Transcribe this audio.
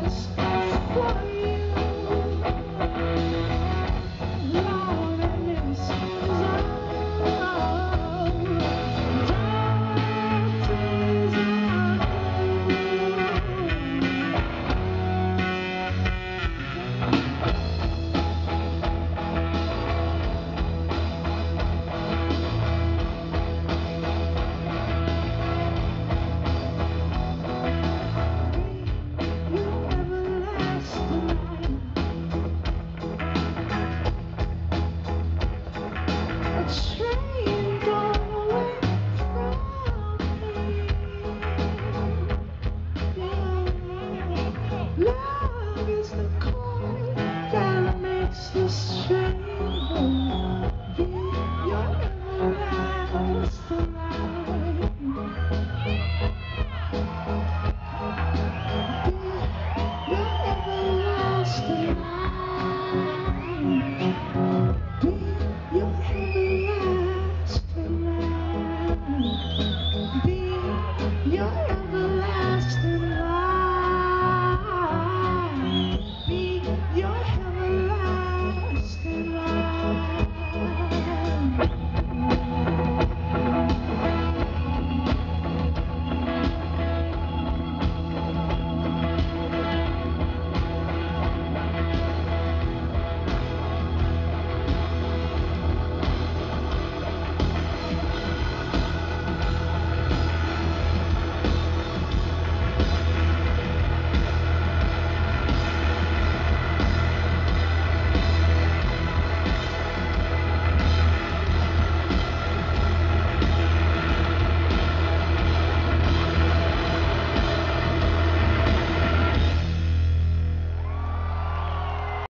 just for you.